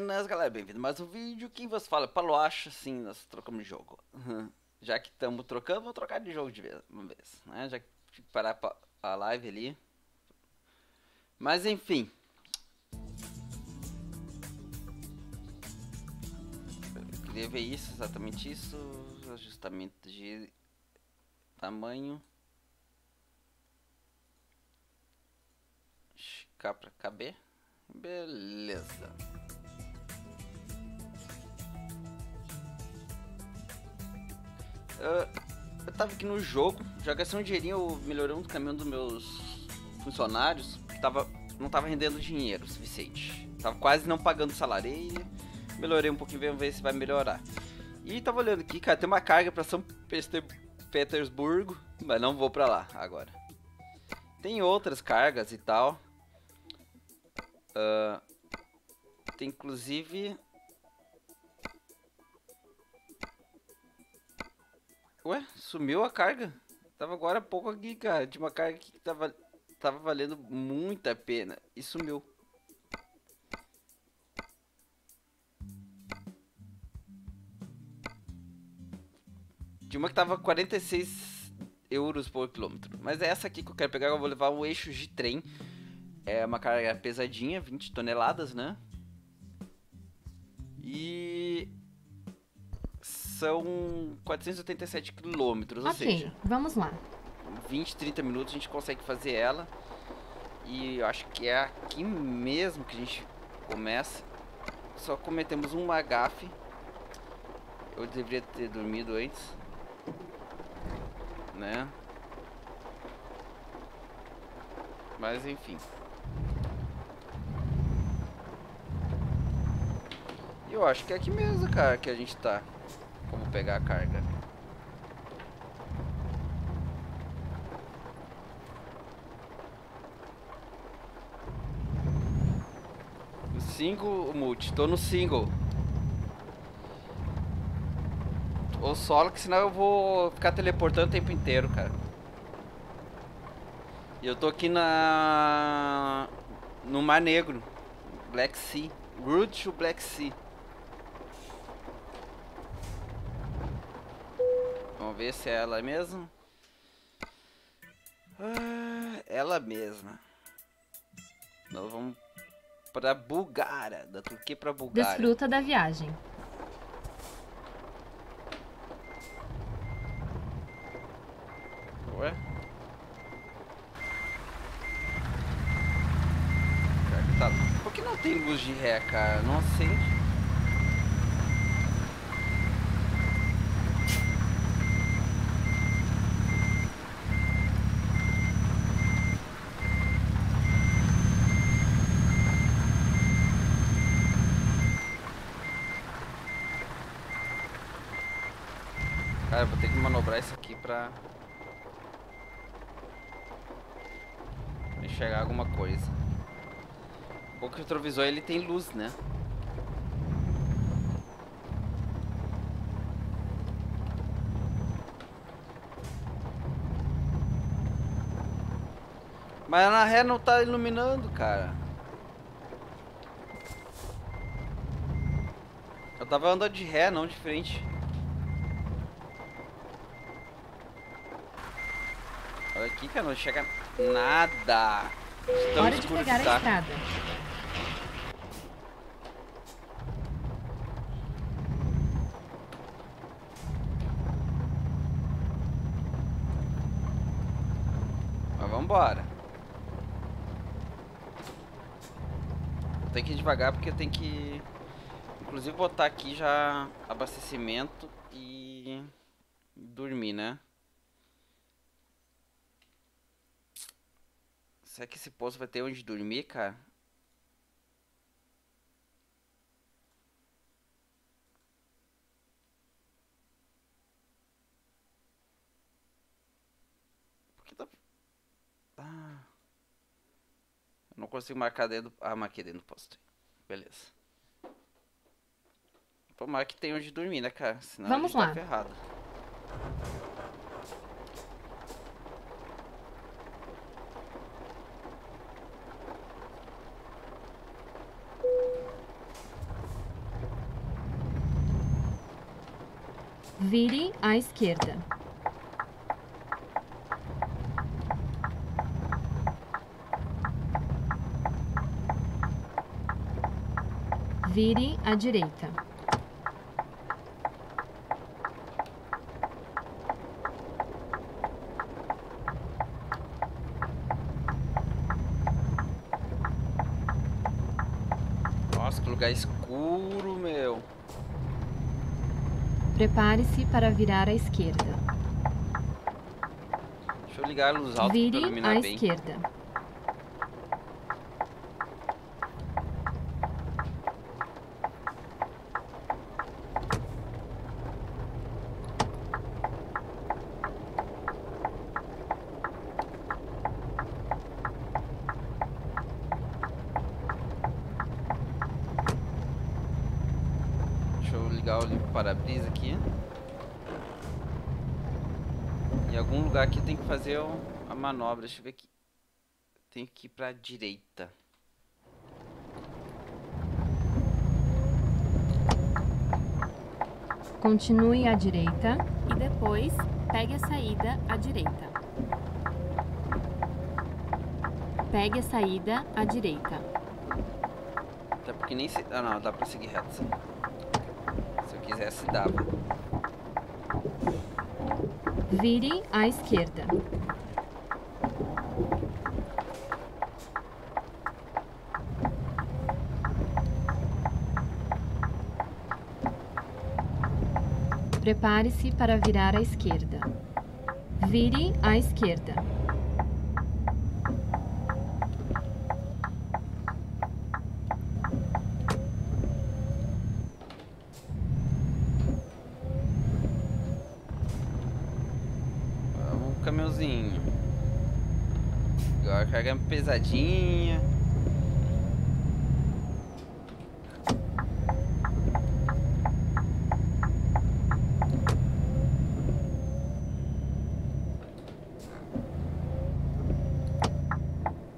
Buenas, galera, bem-vindo a mais um vídeo. Quem você fala? Paulo Acho, sim, nós trocamos de jogo. Uhum. Já que estamos trocando, vou trocar de jogo de vez, uma vez, né? Já que parar a live ali. Mas enfim. Eu queria ver isso, exatamente isso. Ajustamento de tamanho. Esticar para caber. Beleza. Uh, eu tava aqui no jogo, já gastei um dinheirinho melhorando o caminho dos meus funcionários, que tava, não tava rendendo dinheiro suficiente. Tava quase não pagando salário. E melhorei um pouquinho, vamos ver se vai melhorar. E tava olhando aqui, cara, tem uma carga pra São Petersburgo, mas não vou pra lá agora. Tem outras cargas e tal. Uh, tem inclusive. Ué, sumiu a carga? Tava agora há pouco aqui, cara. Tinha uma carga que tava, tava valendo muita pena. E sumiu. De uma que tava 46 euros por quilômetro. Mas é essa aqui que eu quero pegar. Eu vou levar um eixo de trem. É uma carga pesadinha, 20 toneladas, né? São 487 quilômetros, ou seja... vamos lá. 20, 30 minutos a gente consegue fazer ela. E eu acho que é aqui mesmo que a gente começa. Só cometemos um gafe. Eu deveria ter dormido antes. Né? Mas enfim. Eu acho que é aqui mesmo, cara, que a gente tá. Pegar a carga. O single, multi. Tô no single. Ou solo, que senão eu vou ficar teleportando o tempo inteiro, cara. E eu tô aqui na... No Mar Negro. Black Sea. Route to Black Sea. Ver se é ela mesma. Ah, ela mesma. Nós vamos para Bulgária, da Turquia para Bulgária. Desfruta da viagem. Ué? Tá. Por que não tem luz de ré, cara? Não acende. Cara, vou ter que manobrar isso aqui pra... enxergar alguma coisa. O retrovisor ele tem luz, né? Mas na ré não tá iluminando, cara. Eu tava andando de ré, não de frente. Aqui, cara, não chega nada. Hora de pegar a estrada. Mas vambora. Tem que ir devagar porque tem que... Inclusive botar aqui já abastecimento e dormir, né? Será que esse poço vai ter onde dormir, cara? Por que tá... Ah... Eu não consigo marcar dentro... Ah, marquei dentro do posto. Beleza. Tomara que tem onde dormir, né, cara? Senão Vamos a gente lá. tá ferrado. Vire à esquerda. Vire à direita. Nossa, que lugar escuro, meu. Prepare-se para virar à esquerda. Deixa eu ligar a luz alta Vire à bem. esquerda. Deixa eu ligar o limpo para-brisa aqui. Em algum lugar a manobra. Deixa eu ver aqui. Tem que ir pra direita. Continue à direita e depois pegue a saída à direita. Pegue a saída à direita. Até porque nem se... Ah, não. Dá pra seguir reto. sim. Se eu quisesse, dava. Vire à esquerda. Prepare-se para virar à esquerda. Vire à esquerda. Vamos um caminhãozinho. Carga pesadinha.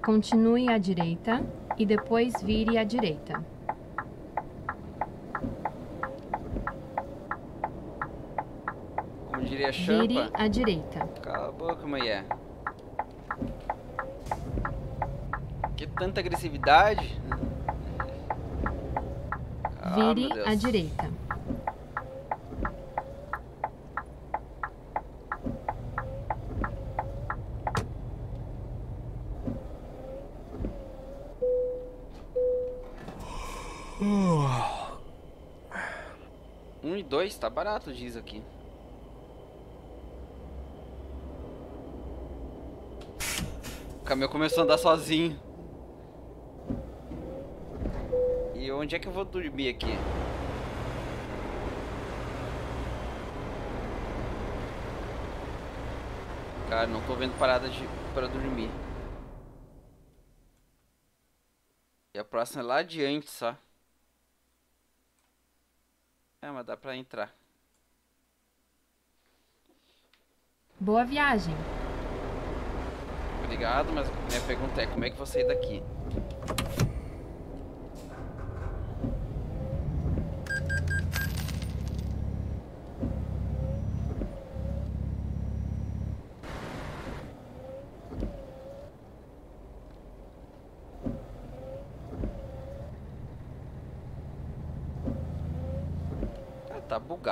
Continue à direita e depois vire à direita. Como diria a Vire champa. à direita. Cala a boca, mulher. Que tanta agressividade. Ah, Vire Deus. à direita. Um e dois, tá barato, diz aqui. O caminhão começou a andar sozinho. E onde é que eu vou dormir aqui? Cara, não tô vendo parada de, pra dormir. E a próxima é lá adiante só. É, mas dá pra entrar. Boa viagem. Obrigado, mas minha pergunta é como é que vou sair daqui?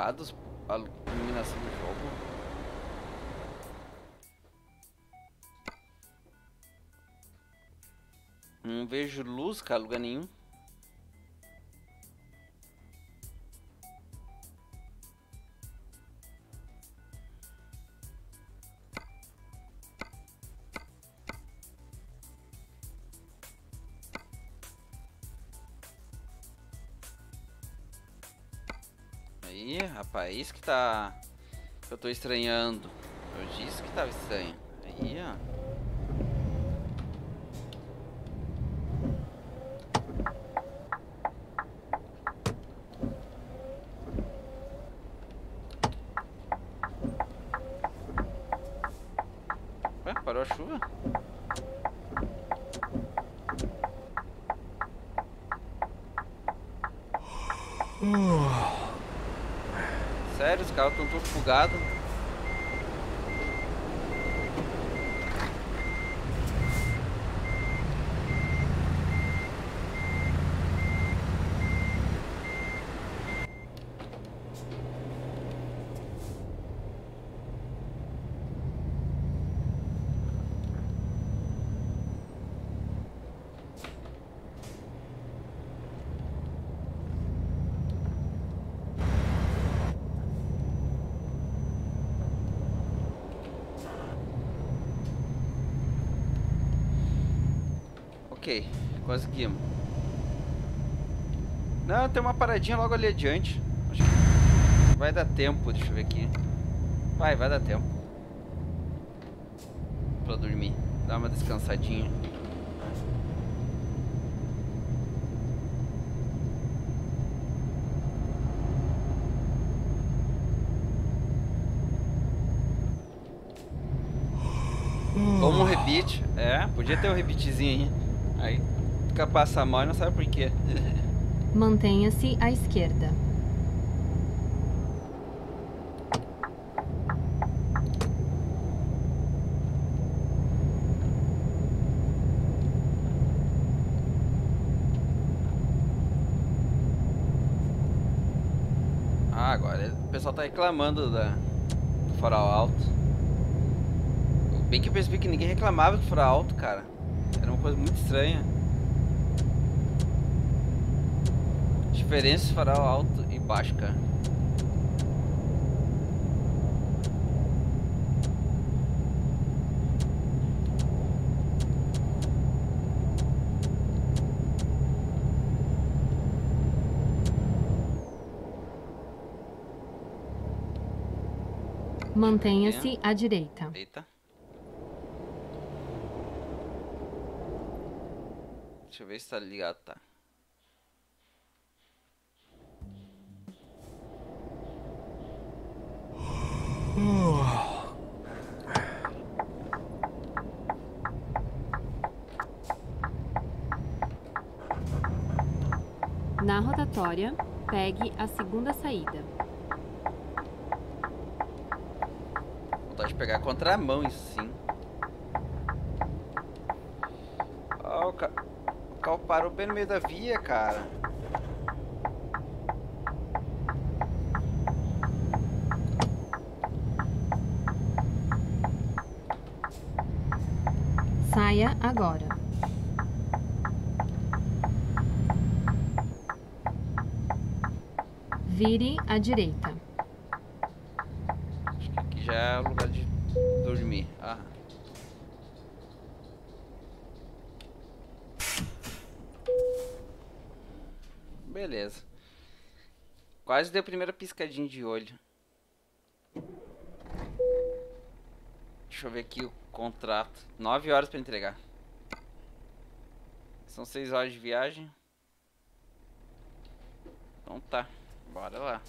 Ah, A iluminação do jogo. Não vejo luz, cara, lugar nenhum. Aí, rapaz, isso que tá. eu tô estranhando. Eu disse que tava estranho. Aí, ó. Ué, parou a chuva? Sério? merda, os caras Ok, conseguimos. Não, tem uma paradinha logo ali adiante. Acho que vai dar tempo, deixa eu ver aqui. Vai, vai dar tempo. Pra dormir. Dar uma descansadinha. Como um rebite. É, podia ter um rebitezinho aí. Aí fica passa mal e não sabe por quê. Mantenha-se à esquerda. Ah, agora o pessoal tá reclamando da, do farol alto. Bem que eu percebi que ninguém reclamava do farol alto, cara. Coisa muito estranha. Diferença farol alto e baixo, cara. Mantenha-se à direita. Eita. Deixa eu ver se tá ligado, tá. Na rotatória, pegue a segunda saída. Vontade de pegar a contramão, isso sim. Ó, o, ca... o carro parou bem no meio da via, cara. Saia agora. Vire à direita. Acho que aqui já é o lugar de dormir. Ah. Beleza. Quase deu a primeira piscadinha de olho. Deixa eu ver aqui o contrato. 9 horas para entregar. São 6 horas de viagem. Então tá. Bora lá.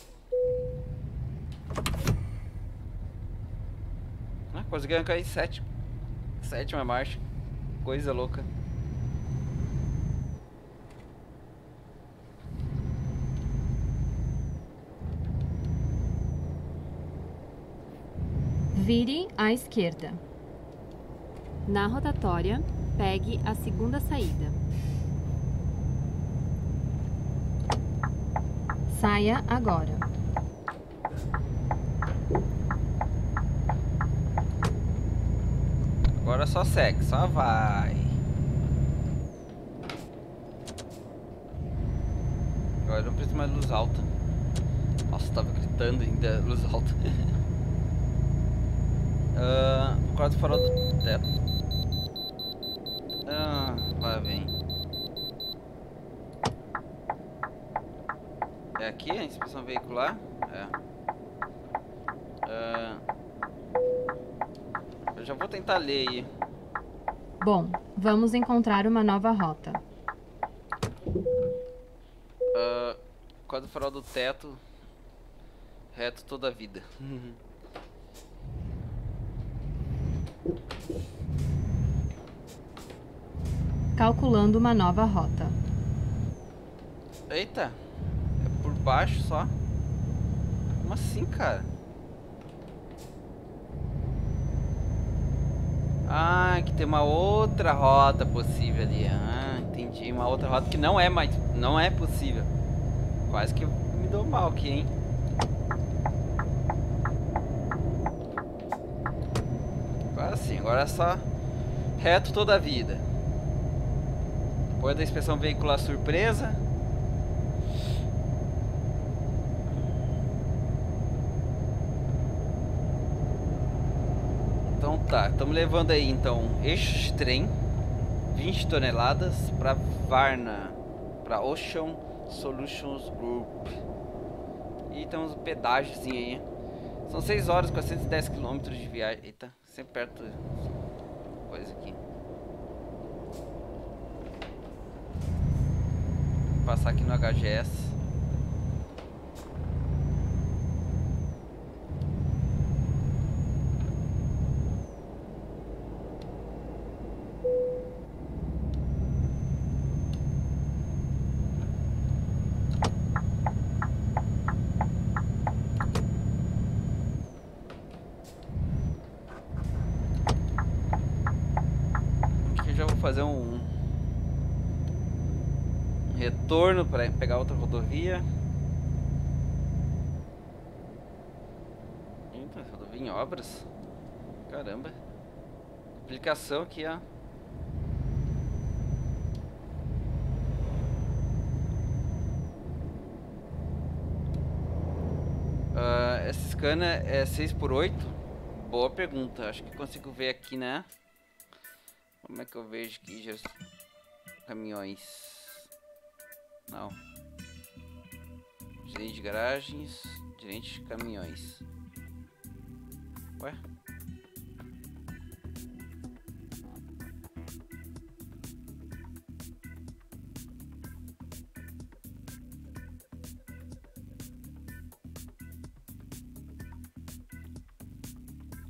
Ah, consegui arrancar em sétima. Sétima marcha. Coisa louca. Vire à esquerda. Na rotatória, pegue a segunda saída. Saia agora. Agora só segue, só vai. Agora não preciso mais luz alta. Nossa, tava gritando ainda luz alta. uh, quarto farol do teto. Ah, vai vem. É aqui a inspeção veicular? É. Ah, eu já vou tentar ler aí. Bom, vamos encontrar uma nova rota. Uh, quadro farol do teto. Reto toda a vida. Calculando uma nova rota. Eita! É por baixo só. Como assim, cara? Ah, que tem uma outra rota possível ali. Ah, entendi. Uma outra rota que não é mais, não é possível. Quase que me dou mal aqui, hein? Agora é só reto toda a vida. Depois da inspeção veicular surpresa. Então tá, estamos levando aí então eixo de trem, 20 toneladas para Varna, para Ocean Solutions Group. E temos um pedágiozinho aí. São 6 horas, 410 km de viagem. Eita, sempre perto coisa aqui. Vou passar aqui no HGS. fazer um, um retorno para pegar outra rodovia. Eita, rodovia em obras. Caramba. Aplicação aqui, ó. Uh, essa scanner é 6x8? Boa pergunta. Acho que consigo ver aqui, né? Como é que eu vejo já... Caminhões. Não. Gerente de garagens. Gerente de caminhões. Ué?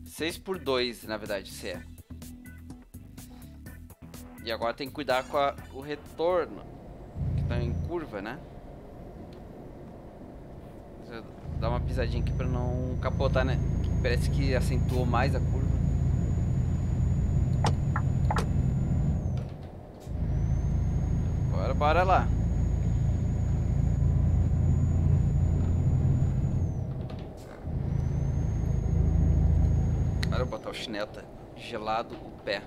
Seis por dois, na verdade, se é. E agora tem que cuidar com a, o retorno. Que tá em curva, né? Dá uma pisadinha aqui pra não capotar, né? Parece que acentuou mais a curva. Bora, bora lá. Agora eu botar o chinelo tá gelado o pé.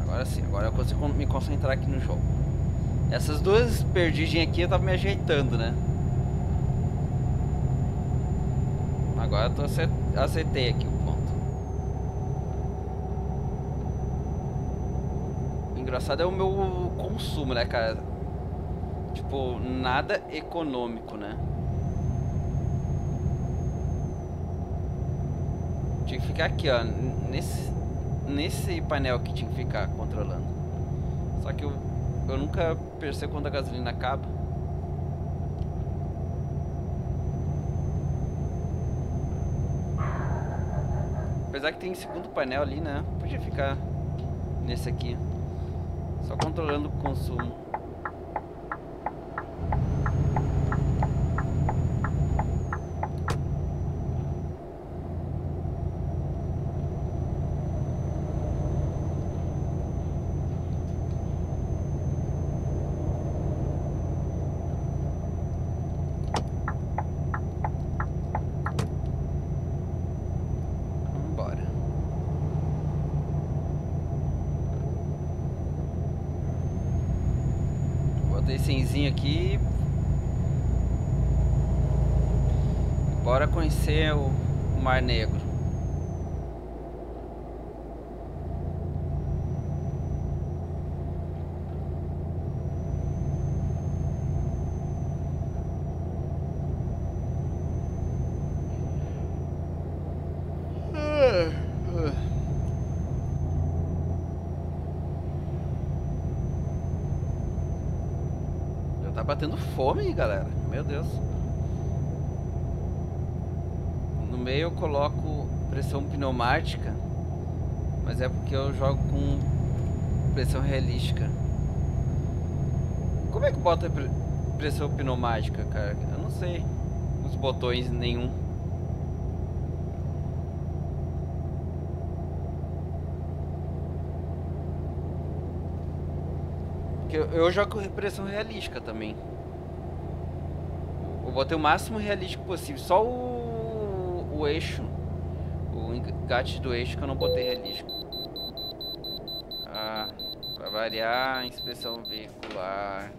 Agora sim, agora eu consigo me concentrar aqui no jogo. Essas duas perdidinhas aqui eu tava me ajeitando, né? Agora eu tô acertei aqui o ponto. O engraçado é o meu consumo, né, cara? Tipo, nada econômico, né? Tinha que ficar aqui, ó, nesse nesse painel que tinha que ficar controlando. Só que eu, eu nunca percebo quando a gasolina acaba. Apesar que tem segundo painel ali, né? Podia ficar nesse aqui. Só controlando o consumo. itemzinho aqui. Bora conhecer o Mar Negro. batendo fome, galera. Meu Deus. No meio eu coloco pressão pneumática. Mas é porque eu jogo com pressão realística. Como é que bota repressão pneumática, cara? Eu não sei. Os botões nenhum. Eu, eu jogo repressão realística também. Eu botei o máximo realístico possível. Só o, o eixo. O engate do eixo que eu não botei realístico. Ah, pra variar, inspeção veicular.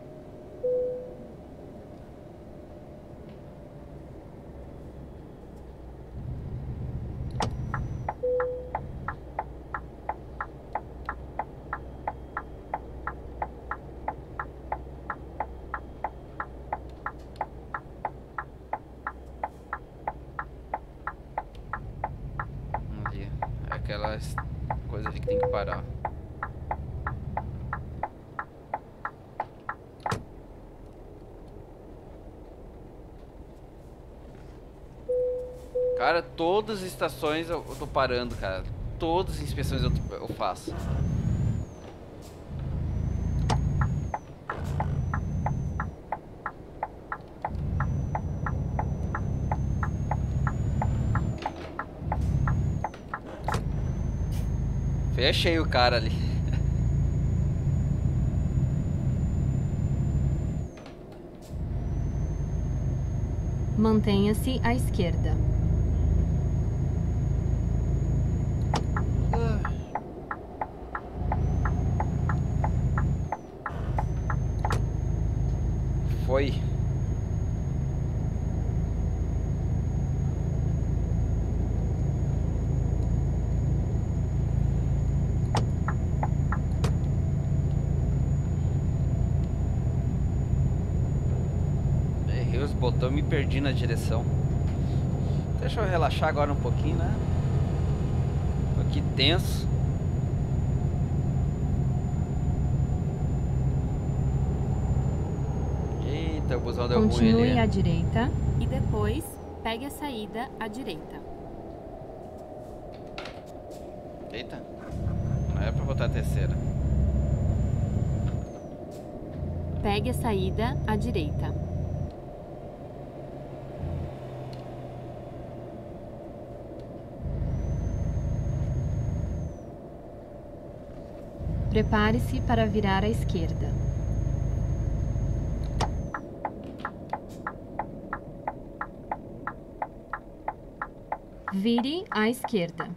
Ali. É aquelas coisas ali que tem que parar. Cara, todas as estações eu, eu tô parando, cara. Todas as inspeções eu, eu faço. Fechei o cara ali. Mantenha-se à esquerda. Foi. Errei os botões, me perdi na direção. Deixa eu relaxar agora um pouquinho, né? Tô aqui tenso. Eita, o busão deu ruim Continue ali. à direita e depois pegue a saída à direita. Eita. Não é pra botar a terceira. Pegue a saída à direita. Prepare-se para virar à esquerda. Vire à esquerda.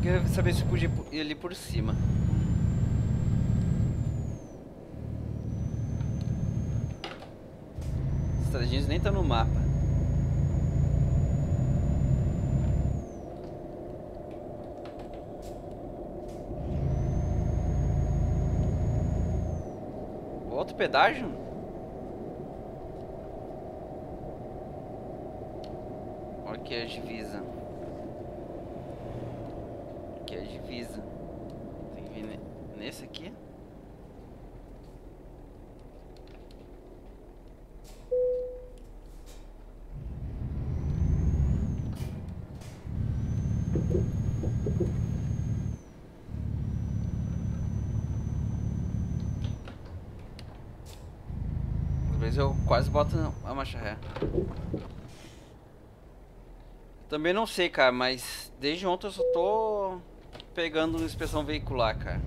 Queria saber se podia ir ali por cima. Estradinhas nem tá no mapa. Outro pedágio? Olha aqui a divisa. Aqui é a divisa. Tem que vir ne- nesse aqui. Vezes eu quase boto a marcha ré. Também não sei, cara, mas desde ontem eu só tô pegando inspeção veicular, cara.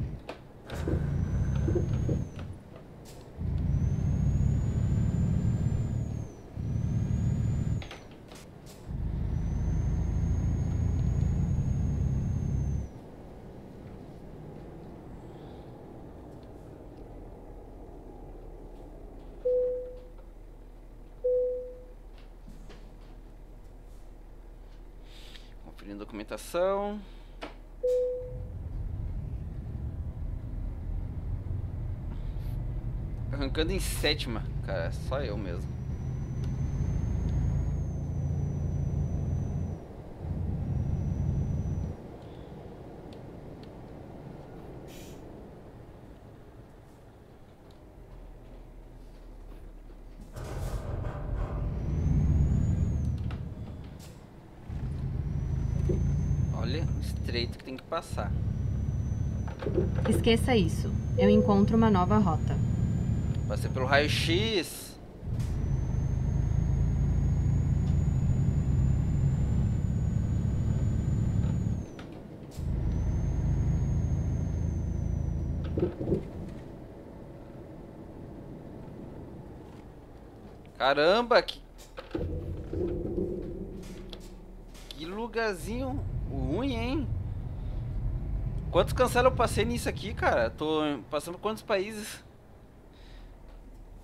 ficando em sétima. Cara, é só eu mesmo. Olha estreito que tem que passar. Esqueça isso. Eu encontro uma nova rota. Passei pelo raio-x. Caramba, que... Que lugarzinho ruim, hein? Quantos cancelos eu passei nisso aqui, cara? Tô passando por quantos países?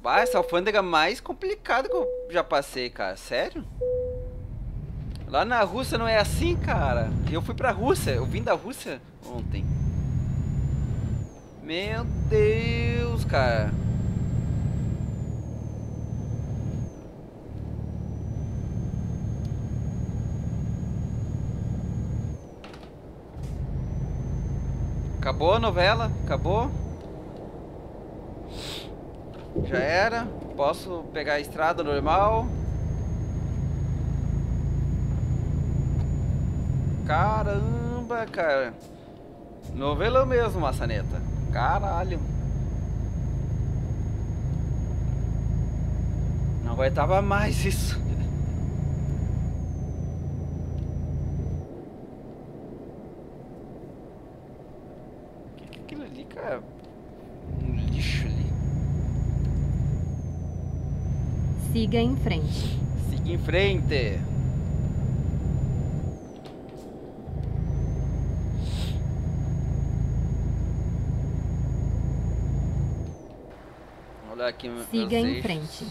Ah, essa alfândega mais complicada que eu já passei, cara. Sério? Lá na Rússia não é assim, cara. Eu fui pra Rússia. Eu vim da Rússia ontem. Meu Deus, cara. Acabou a novela? Acabou? Já era? Posso pegar a estrada normal? Caramba, cara. Novela mesmo, maçaneta. Caralho. Não aguentava mais isso. Siga em frente. Siga em frente. Olha aqui Siga em frente.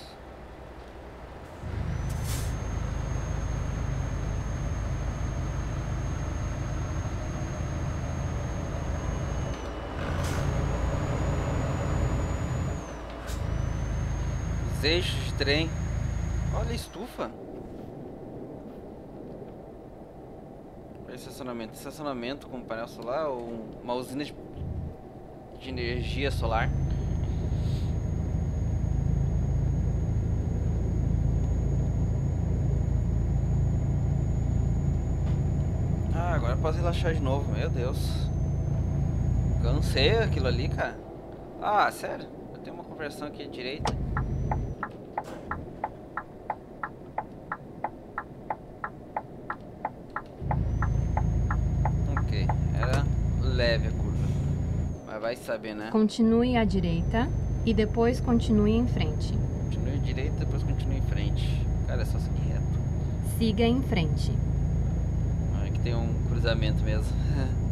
Os eixos de trem. Olha a estufa. Estacionamento. Estacionamento com painel solar ou uma usina de, de energia solar. Ah, agora posso relaxar de novo. Meu Deus. Cansei aquilo ali, cara. Ah, sério? Eu tenho uma conversão aqui direita. Saber, né? Continue à direita e depois continue em frente. Continue à direita e depois continue em frente. Cara, é só seguir reto. Siga em frente. Aqui tem um cruzamento mesmo.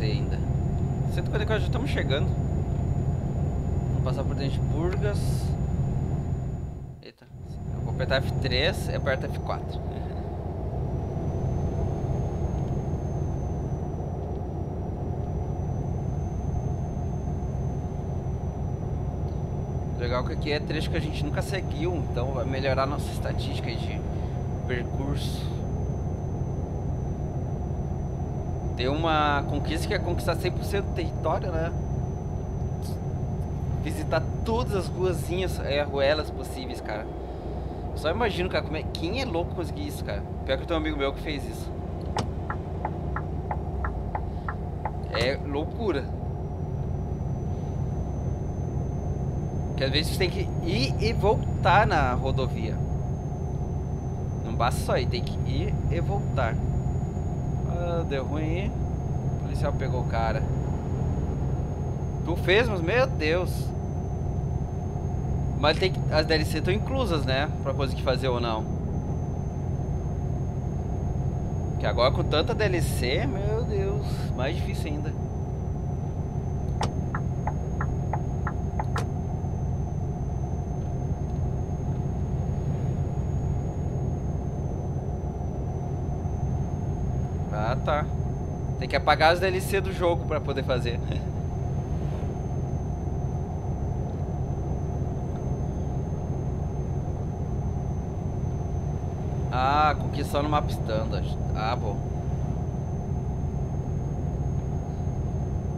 Aí ainda. 144 já estamos chegando. Vamos passar por dentro de Burgas. Eita, eu vou Apertar F3 e aperta F4. Legal que aqui é trecho que a gente nunca seguiu, então vai melhorar nossa estatística de percurso. Tem uma conquista que é conquistar 100% do território, né? Visitar todas as ruazinhas, é, ruelas possíveis, cara. Só imagino, cara, como é, quem é louco conseguir isso, cara. Pior que tenho um amigo meu que fez isso. É loucura. Que às vezes você tem que ir e voltar na rodovia. Não basta só ir, tem que ir e voltar. Deu ruim. O policial pegou o cara. Tu fez, mas meu Deus. Mas tem que, as DLC estão inclusas, né? Pra conseguir fazer ou não. Que agora com tanta DLC, meu Deus, mais difícil ainda. Ah, Tem que apagar as DLC do jogo pra poder fazer. ah, conquistar no mapa standard. Ah, bom.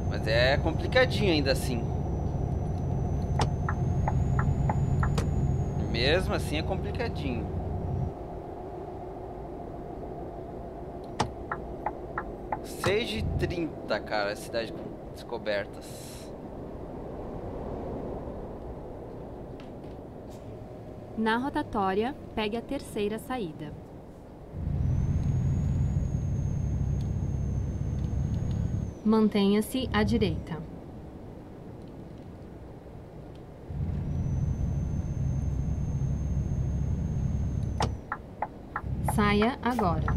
Mas é complicadinho ainda assim. Mesmo assim é complicadinho. Seis de trinta, cara, cidade descobertas. Na rotatória, pegue a terceira saída. Mantenha-se à direita. Saia agora.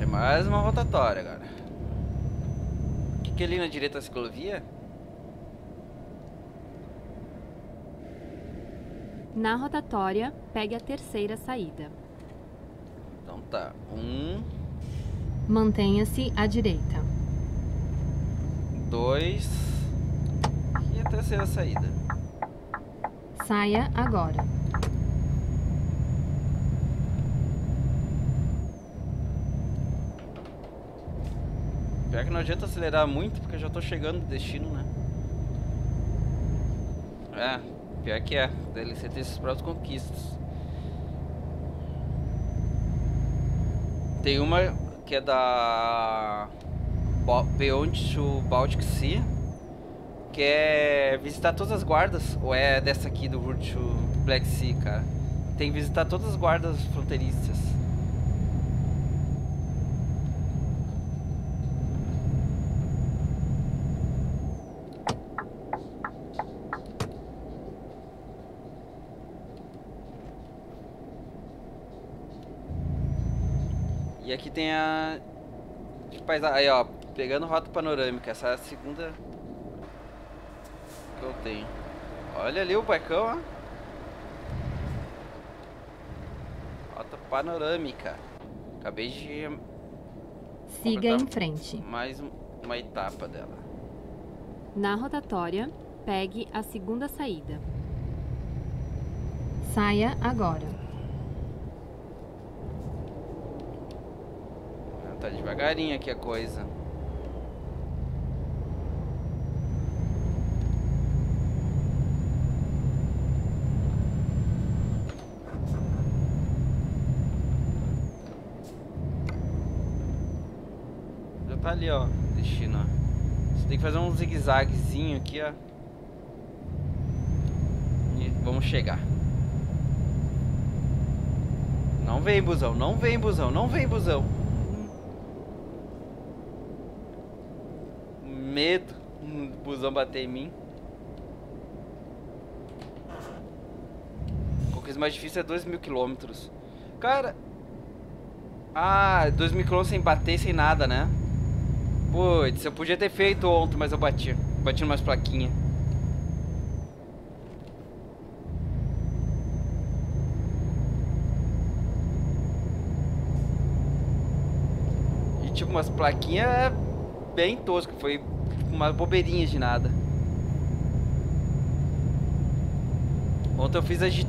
Tem mais uma rotatória, cara. O que, que é ali na direita da ciclovia? Na rotatória, pegue a terceira saída. Então tá. Um, Mantenha-se à direita. dois. E a terceira saída. Saia agora. Pior que não adianta acelerar muito, porque eu já tô chegando no destino, né? É, pior que é. DLC tem esses próprios conquistas. Tem uma que é da Beyond to Baltic Sea, que é visitar todas as guardas, ou é dessa aqui do Route to Black Sea, cara? Tem que visitar todas as guardas fronteiriças. E aqui tem a de paisagem. Aí, ó, pegando rota panorâmica. Essa é a segunda que eu tenho. Olha ali o barcão, ó. Rota panorâmica. Acabei de Siga em frente. mais um- uma etapa dela. Na rotatória, pegue a segunda saída. Saia agora. Ah, Tá devagarinho aqui a coisa. Já tá ali, ó, destino. ó. Você tem que fazer um zigue-zaguezinho aqui, ó. E vamos chegar. Não vem, busão, não vem, busão, não vem, busão. Medo do busão bater em mim. A coisa mais difícil é 2 mil quilômetros. Cara. Ah, 2 mil quilômetros sem bater, sem nada, né? Putz, eu podia ter feito ontem, mas eu bati. Bati numas plaquinhas. E tipo, umas plaquinhas bem toscas. Foi umas bobeirinhas de nada. Ontem eu fiz a de,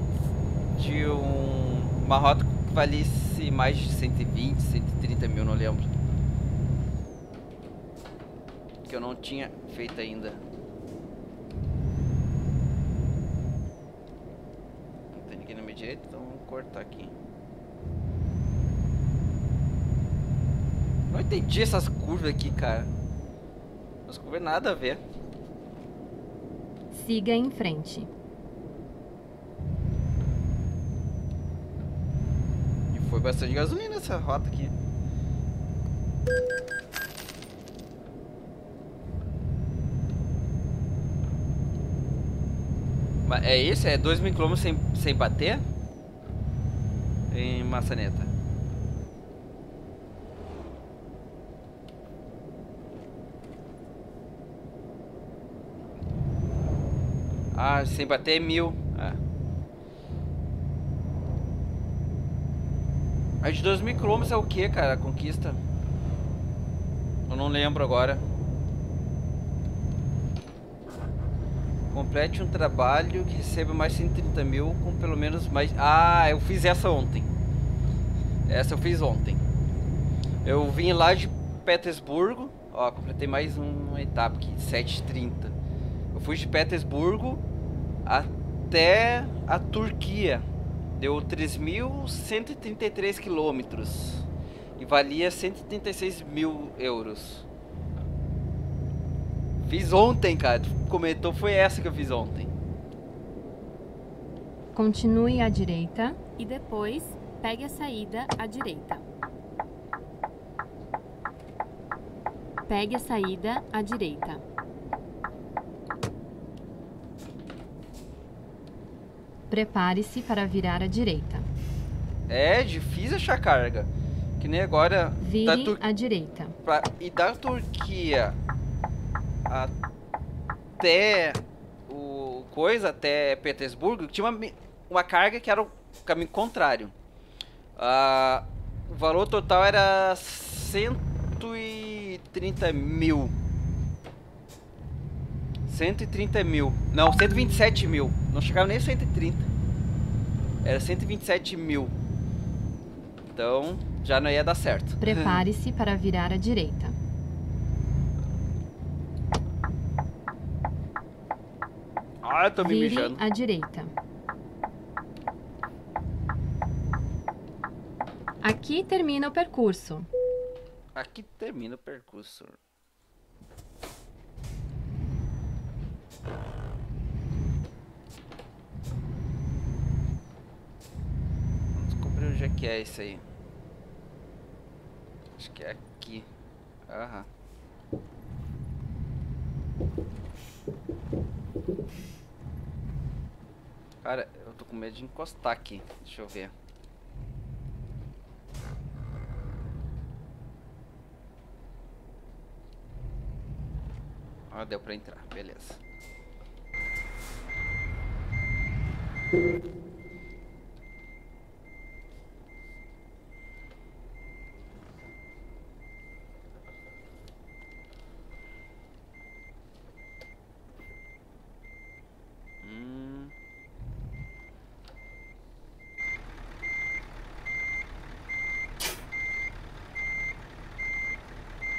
de um, uma rota que valisse mais de 120, 130 mil, não lembro. Que eu não tinha feito ainda. Não tem ninguém na minha direita, então vamos cortar aqui. Não entendi essas curvas aqui, cara. As curvas nada a ver. Siga em frente. E foi bastante gasolina essa rota aqui. Mas é isso? É 2 mil quilômetros sem, sem bater? Em maçaneta. Ah, sem bater mil. Ah. De 2 mil quilômetros é o que, cara? A conquista? Eu não lembro agora. Complete um trabalho que receba mais 130 mil com pelo menos mais... Ah, eu fiz essa ontem. Essa eu fiz ontem. Eu vim lá de Petersburgo. Ó, completei mais uma etapa aqui, 7h30. Eu fui de Petersburgo até a Turquia. Deu 3.133 quilômetros. E valia 136 mil euros. Fiz ontem, cara. Comentou, foi essa que eu fiz ontem. Continue à direita e depois pegue a saída à direita. Pegue a saída à direita. Prepare-se para virar à direita. É difícil achar carga. Que nem agora. Vire Tur- à direita. pra- e da Turquia até o coisa até Petersburgo tinha uma, uma carga que era o caminho contrário. Ah, o valor total era 130 mil. 130 mil. Não, 127 mil. Não chegava nem a 130. Era 127 mil. Então, já não ia dar certo. Prepare-se para virar à direita. Ah, eu tô me Vire mijando. à direita. Aqui termina o percurso. Aqui termina o percurso. Vamos descobrir onde é que é isso aí. Acho que é aqui. Aham. Cara, eu tô com medo de encostar aqui. Deixa eu ver. Ah, deu pra entrar, beleza.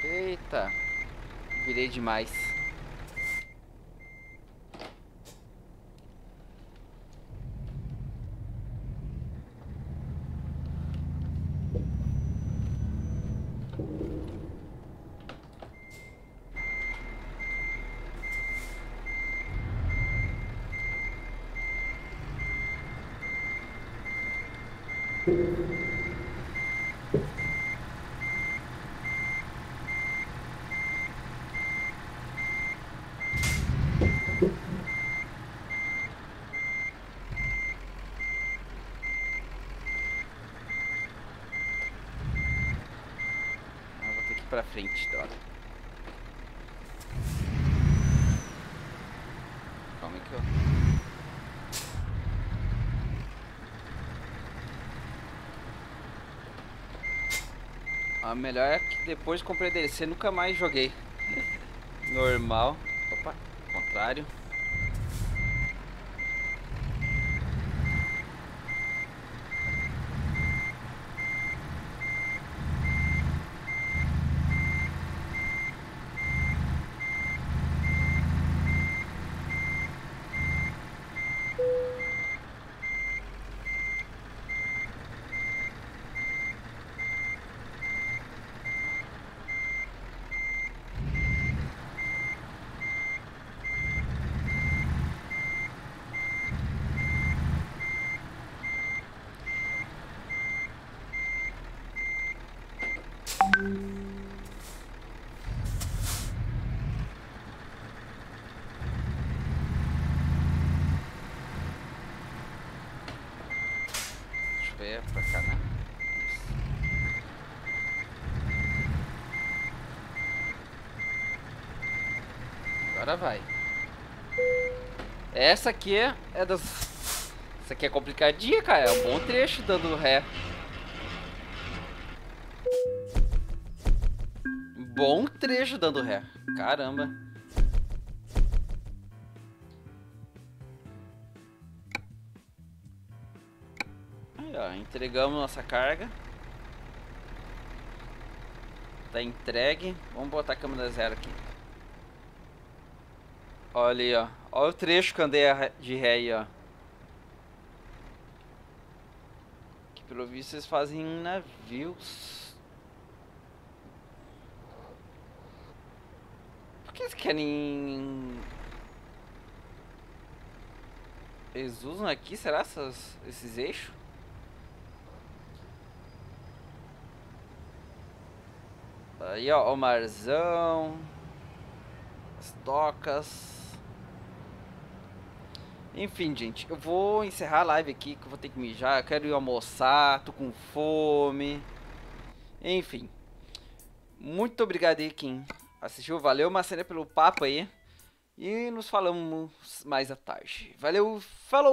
Eita, virei demais. pra frente, droga. calma é que eu... A melhor é que depois de comprei DLC nunca mais joguei. Normal. Opa, contrário. Agora vai. Essa aqui é, das. Essa aqui é complicadinha, cara. É um bom trecho dando ré. Bom trecho dando ré. Caramba. Aí, ó, entregamos nossa carga. Tá entregue. Vamos botar a câmera zero aqui. Olha aí, ó. Olha o trecho que andei de ré aí, ó. Que pelo visto eles fazem em navios. Por que eles querem... Eles usam aqui, será, essas, esses eixos? Aí, ó, o marzão. As docas. Enfim, gente, eu vou encerrar a live aqui, que eu vou ter que mijar. Eu quero ir almoçar, tô com fome. Enfim. Muito obrigado aí quem assistiu. Valeu, Marcelo, pelo papo aí. E nos falamos mais à tarde. Valeu, falou!